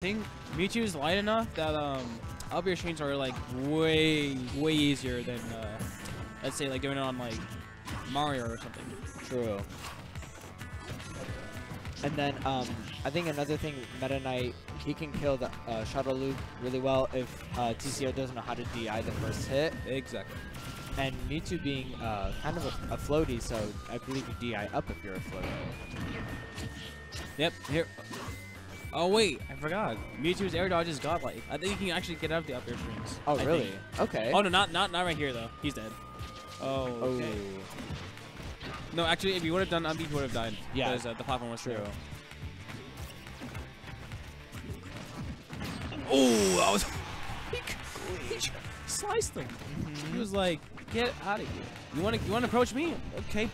think Mewtwo's light enough that um up air strings are like way way easier than uh let's say like doing it on like Mario or something. True. And then um, I think another thing, Meta Knight, he can kill the uh, Shuttle Loop really well if uh, TCO doesn't know how to DI the first hit. Exactly. And Mewtwo being uh, kind of a, a floaty, so I believe you DI up if you're a floaty. Yep. Here. Oh wait, I forgot. Mewtwo's air dodge is godlike. I think he can actually get out of the up air strings. Oh, I really? think. Okay. Oh no, not not not right here though. He's dead. Oh. Oh, No, actually, if you would have done unbeat, you would have died. Yeah. Because uh, the platform was true. Oh, I was. He, he sliced him. Mm-hmm. He was like, "Get out of here! You want to you want to approach me? Okay."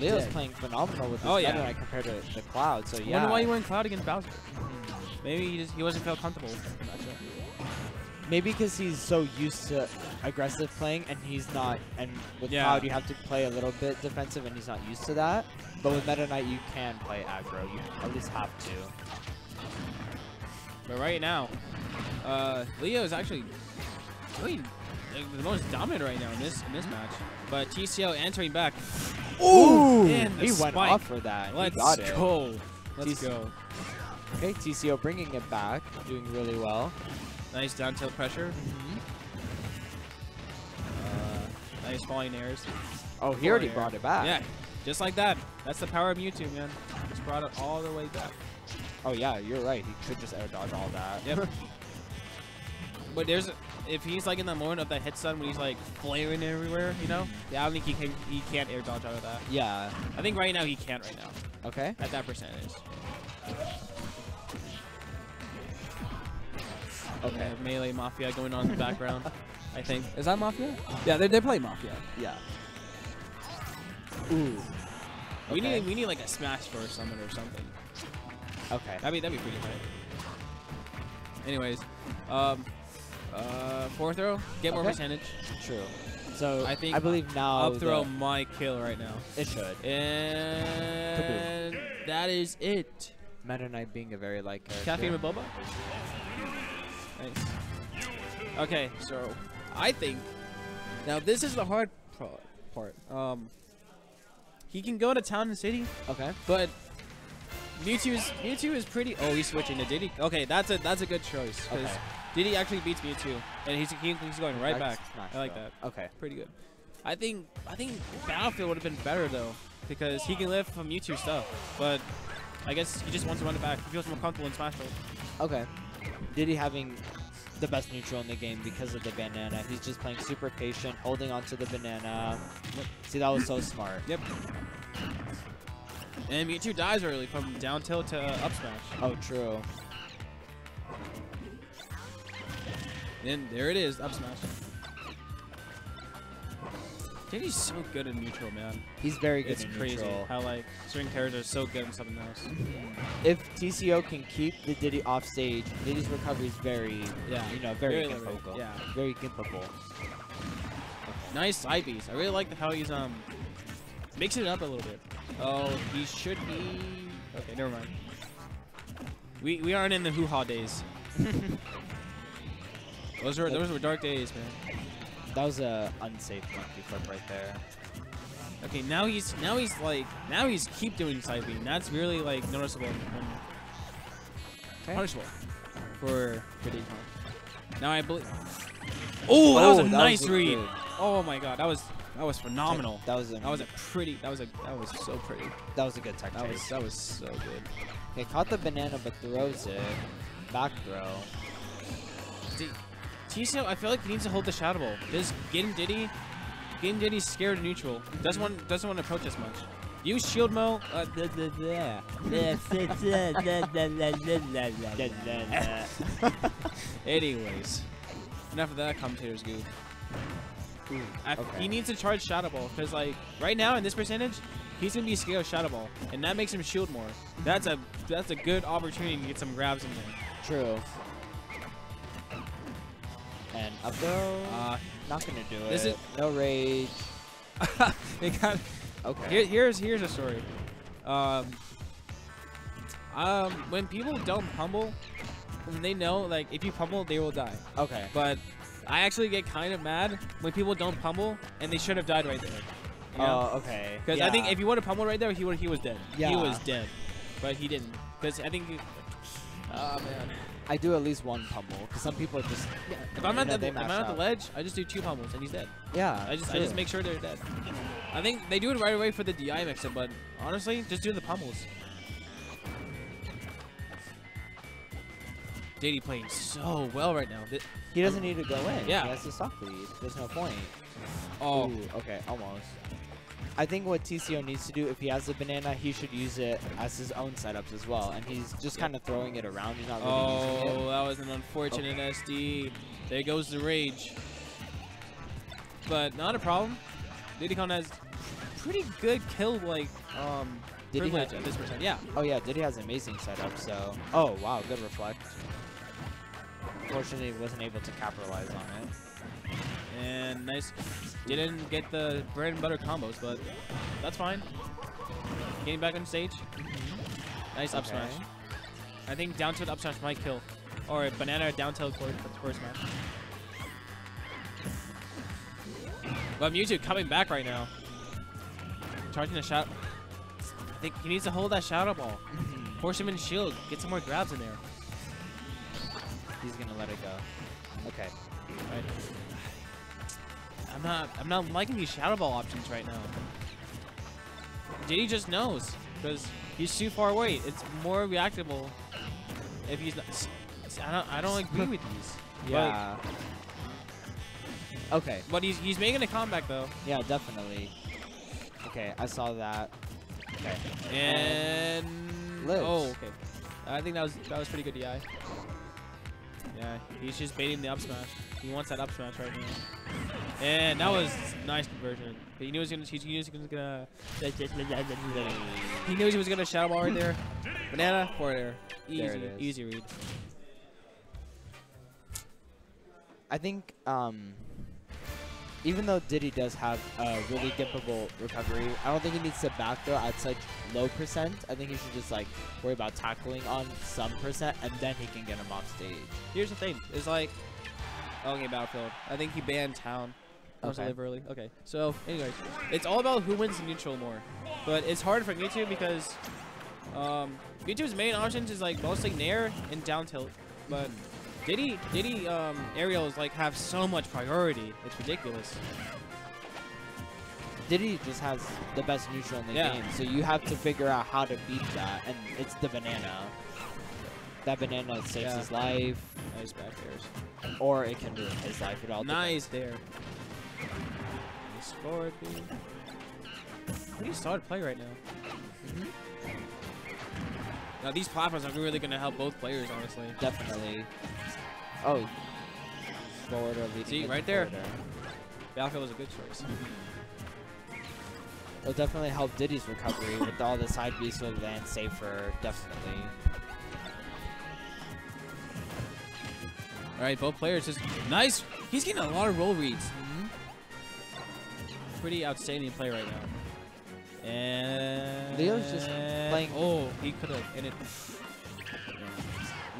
Leo's Dead. playing phenomenal with his Oh, Meta yeah. Knight compared to the Cloud, so I yeah. wonder why you went Cloud against Bowser. Maybe he just he wasn't felt comfortable. in the matchup. Maybe because he's so used to aggressive playing, and he's not. And with Yeah. Cloud, you have to play a little bit defensive, and he's not used to that. But with Meta Knight, you can play aggro. You at least have to. But right now, uh, Leo is actually really the most dominant right now in this in this match. But TCO answering back. Ooh! man, the he went off for that. Let's he got it. go. Let's TC go. Okay, TCO bringing it back, doing really well. Nice down tilt pressure. Uh, nice falling airs. Oh, he already air. brought it back. Yeah, just like that. That's the power of Mewtwo, man. Just brought it all the way back. Oh yeah, you're right. He could just air dodge all that. Yep. but there's, if he's like in the moment of that hit stun when he's like flaring everywhere, you know? Yeah, I don't think he can. He can't air dodge out of that. yeah. I think right now he can't right now Okay. at that percentage. Okay. Melee mafia going on in the background. I think. Is that Mafia? Yeah, they, they play Mafia. Yeah. Ooh. We need we need like a smash for a summon or something. Okay. That'd be that'd be pretty tight. Anyways, um, uh, fourth throw, get more Okay. percentage. True. So I think I believe now Up throw my kill right now, it should. and that is it. Meta Knight being a very like Caffeine with boba. Nice. Okay, so I think now this is the hard part. Um, he can go to town and city, Okay. but Mewtwo's Mewtwo is pretty. Oh, he's switching to Diddy. Okay, that's a that's a good choice Okay. Diddy actually beats Mewtwo, and he's he, he's going right back. Back to Smash I like that. Okay. Pretty good. I think I think Battlefield would have been better though because he can live from Mewtwo stuff, but I guess he just wants to run it back. He feels more comfortable in Smash Bros. Okay. Diddy having the best neutral in the game because of the banana. He's just playing super patient, holding onto the banana. See, that was so smart. Yep. And Mewtwo dies early from down tilt to up smash. Oh, true. And there it is, up smash. Diddy's so good in neutral, man. He's very good It's crazy neutral. how like certain characters are so good in something else. If TCO can keep the Diddy off stage, Diddy's recovery is very, Yeah, you know, very, very gimpable. yeah. Very gimpable. Nice side Bs. I really like how he's um mixing it up a little bit. Oh, he should be. Okay, never mind. We we aren't in the hoo ha days. those were those were dark days, man. That was a unsafe monkey flip right there. Okay, now he's now he's like now he's keep doing side and That's really like noticeable and Okay. punishable for for Diddy Kong. Now I believe. Oh, oh that was a Oh, that nice was read. good. Oh my god, that was that was phenomenal. That was a, That was a pretty. That was a. That was so pretty. that was a good tech That was that was so good. Okay, caught the banana but throws it. Back throw. See, TCO, I feel like he needs to hold the Shadow Ball. This getting Diddy, getting Diddy's scared of neutral. Doesn't want doesn't want to approach as much. Use shield mo. Uh. Anyways, enough of that commentator's goof. I- okay. He needs to charge Shadow Ball because like right now in this percentage, he's gonna be scared of Shadow Ball, and that makes him shield more. That's a that's a good opportunity to get some grabs in there. True. Up throw. Uh, Not gonna do this it. is- no rage. got Okay. Here, here's here's a story. Um, um, when people don't pummel, when they know like if you pummel, they will die. Okay. But I actually get kind of mad when people don't pummel and they should have died right there. You know? Oh, okay. Because I think if you would have pummeled right there, he would he was dead. Yeah. He was dead, but he didn't. Because I think. He, oh man. I do at least one pummel because some people are just If I'm at know, the if I'm at the ledge, I just do two pummels and he's dead. yeah. I just I just make sure they're dead. I think they do it right away for the DI mix-up, but honestly, just do the pummels. Diddy playing so well right now. Th- he doesn't need to go in. Yeah. He has to lead. There's no point. oh, Ooh, okay, almost. I think what TCO needs to do, if he has the banana, he should use it as his own setups as well. And he's just kind of throwing it around. He's not really using it. oh, that was an unfortunate SD. There goes the rage. But not a problem. Diddy Kong has pretty good kill like um Did he privilege at this percent. Yeah. Oh yeah, Diddy has amazing setup. So, oh wow, good reflect. Fortunately, wasn't able to capitalize on it. Nice. Didn't get the bread and butter combos, but that's fine. Getting back on stage. Mm-hmm. Nice up Okay. smash. I think down tilt up smash might kill. Or a banana down tilt for for smash. But Mewtwo coming back right now. Charging the shot. I think he needs to hold that shadow ball. Mm-hmm. Force him in shield. Get some more grabs in there. He's gonna let it go. Okay. Right. I'm not I'm not liking these shadow ball options right now. Diddy just knows because he's too far away. It's more reactable if he's not. I don't I don't agree with these. Yeah. okay. But he's he's making a comeback though. Yeah, definitely. Okay, I saw that. Okay. And Lives. oh okay. I think that was that was pretty good DI. Yeah, he's just baiting the up smash. He wants that up smash right now. And that was nice conversion. But he knew he was gonna. He knew he was gonna. He knew he was gonna shadow ball right there. Banana for there. Easy, easy read. I think um, even though Diddy does have a really dippable recovery, I don't think he needs to back throw at such low percent. I think he should just like worry about tackling on some percent, and then he can get him off stage. Here's the thing. It's like. Okay, Battlefield. I think he banned Town. To Okay. live early. Okay. So, anyways, it's all about who wins the neutral more. But it's hard for Mewtwo because um, Mewtwo's main options is like mostly Nair and down tilt. But Diddy, Diddy um, aerials like have so much priority. It's ridiculous. Diddy just has the best neutral in the Yeah. game, so you have to figure out how to beat that, and it's the banana. That banana saves Yeah. his life, Nice back airs. or it can ruin his life. It all Nice there. Forward B. Pretty solid play right now. Mhm. Now these platforms are really going to help both players, honestly. Definitely. Oh. Forward or leading See, right there. forwarder. Was a good choice. It'll definitely help Diddy's recovery with all the side Bs will land safer. Definitely. All right, both players just nice. He's getting a lot of roll reads. Pretty outstanding play right now. And Leo's just playing- Oh, he could have ended.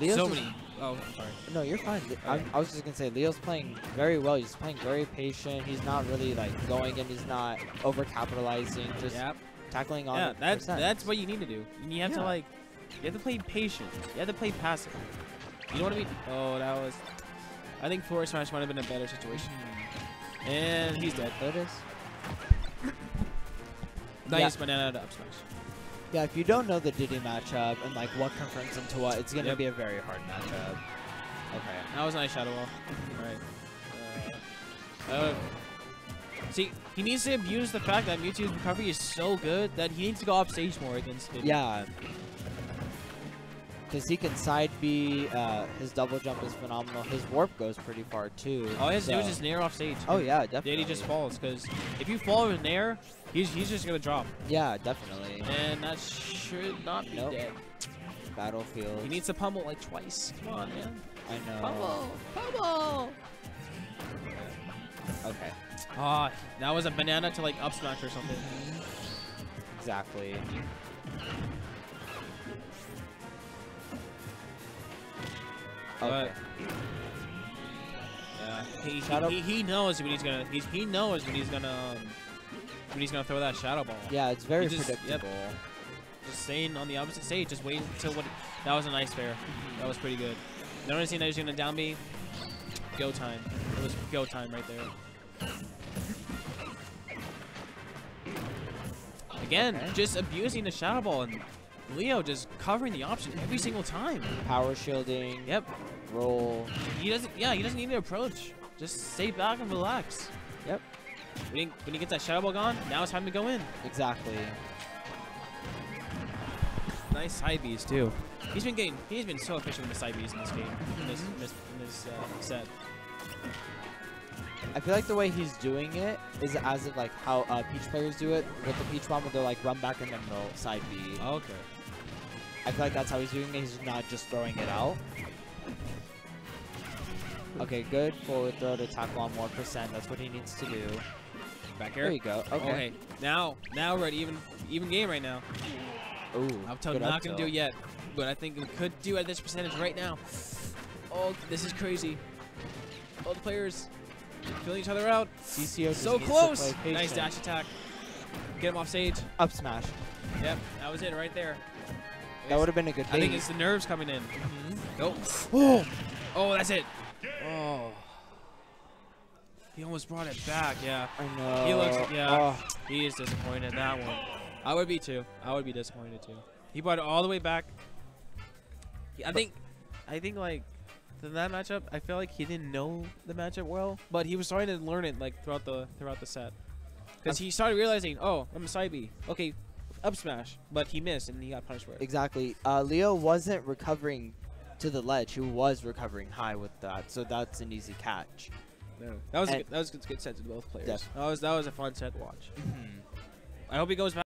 Leo's so many. Oh, I'm sorry. No, you're fine. Okay. I was just gonna say Leo's playing very well. He's playing very patient. He's not really like going and he's not over capitalizing. Just Yeah, tackling on. yeah. That's that's what you need to do. You have to like, you have to play patient. You have to play passive. You know what I mean? Oh, that was. I think forward smash might have been a better situation. Hmm. And he's dead. There it is. Nice banana to up smash. Yeah, if you don't know the Diddy matchup and like what confronts into what, it's gonna Yep. be a very hard matchup. Okay. That was a nice shadow ball. Alright. Uh, uh, see, he needs to abuse the fact that Mewtwo's recovery is so good that he needs to go off stage more against Diddy. Yeah. Because he can side B, uh, his double jump is phenomenal. His warp goes pretty far too. All he has to do is just nair off stage. Oh yeah, definitely. Diddy just falls, because if you fall with nair, he's, he's just going to drop. Yeah, definitely. And that should not be Nope. dead. Battlefield. He needs to pummel like twice. Come on, man. I know. Pummel! Pummel! Okay. Ah, that was a banana to like up smash or something. Exactly. But Okay. yeah, he, he, he knows when he's gonna he's, he knows when he's gonna um, when he's gonna throw that shadow ball. Yeah, it's very just- yep. predictable. Just staying on the opposite stage. Just wait until what. That was a nice fair. That was pretty good. Noticing that he's gonna down B. Go time. It was go time right there. Again, Okay. just abusing the shadow ball and Leo just covering the option every single time. Power shielding. Yep. Roll. He doesn't. Yeah, he doesn't need to approach. Just stay back and relax. Yep. When he, when he gets that shadow ball gone, now it's time to go in. Exactly. Nice side Bs too. He's been getting. He's been so efficient with the side Bs in this game. In this, in this, in this uh, set. I feel like the way he's doing it is as of like how uh, Peach players do it with the Peach bomb, where they're like run back and then they'll side B. Okay. I feel like that's how he's doing it. He's not just throwing it out. Okay, good forward throw to tackle on more percent. That's what he needs to do. Back There here. you go. Okay. Okay. Now, now we're at even even game right now. Ooh. I'm not gonna do it yet, but I think we could do at this percentage right now. Oh, this is crazy. All the players feeling each other out. TCO So close. Nice dash attack. Get him off stage. Up smash. Yep, that was it right there. That would have been a good thing. I think it's the nerves coming in. Mhm. Nope. Oh, oh, that's it. He almost brought it back. Yeah, I know. He looks- yeah. Oh, he is disappointed that one. I would be too. I would be disappointed too. He brought it all the way back. He- I think, I think like, in that matchup, I feel like he didn't know the matchup well, but he was starting to learn it like throughout the throughout the set. Because he started realizing, oh, I'm a side B. Okay, up smash, but he missed and he got punished for it. exactly. Uh, Leo wasn't recovering to the ledge. He was recovering high with that, so that's an easy catch. That was a good, that was a good, good set to both players. Def- That was that was a fun set to watch. Mhm. I hope he goes back.